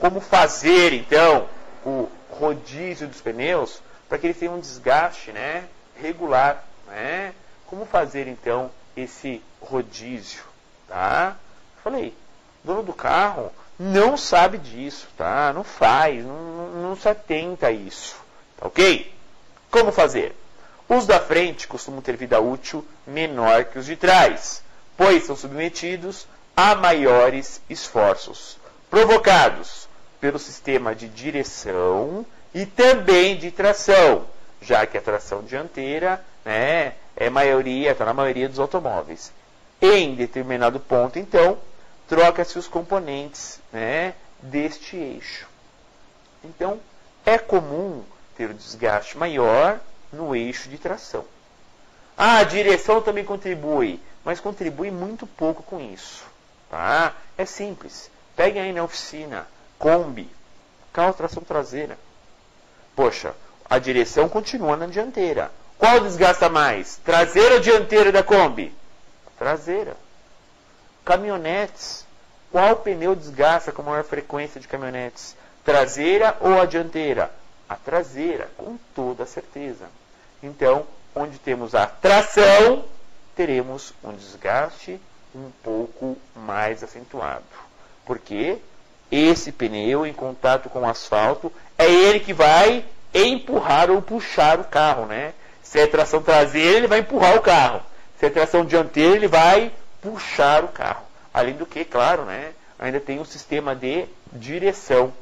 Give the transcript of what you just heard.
como fazer então o rodízio dos pneus para que ele tenha um desgaste né, regular. Né? Como fazer então esse rodízio? Tá? Falei, dono do carro não sabe disso, tá? Não faz, não, não se atenta a isso. Tá ok? Como fazer? Os da frente costumam ter vida útil menor que os de trás, pois são submetidos a maiores esforços, provocados pelo sistema de direção e também de tração, já que a tração dianteira né, é maioria, está na maioria dos automóveis. Em determinado ponto, então, troca-se os componentes né, deste eixo. Então, é comum ter o desgaste maior no eixo de tração. Ah, a direção também contribui, mas contribui muito pouco com isso. Tá? É simples. Peguem aí na oficina, Kombi, carro tração traseira. Poxa, a direção continua na dianteira. Qual desgasta mais? Traseira ou dianteira da Kombi? Traseira. Caminhonetes. Qual pneu desgasta com maior frequência de caminhonetes? Traseira ou a dianteira? A traseira, com toda certeza. Então, onde temos a tração, teremos um desgaste um pouco mais acentuado. Porque esse pneu em contato com o asfalto é ele que vai empurrar ou puxar o carro, né? Se é tração traseira, ele vai empurrar o carro. Se é tração dianteira, ele vai puxar o carro. Além do que, claro, né? Ainda tem um sistema de direção